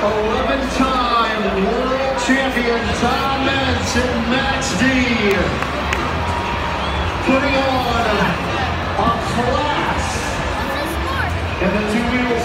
11-time world champion Tom Meents and Max D. Putting on a class. In the two-wheel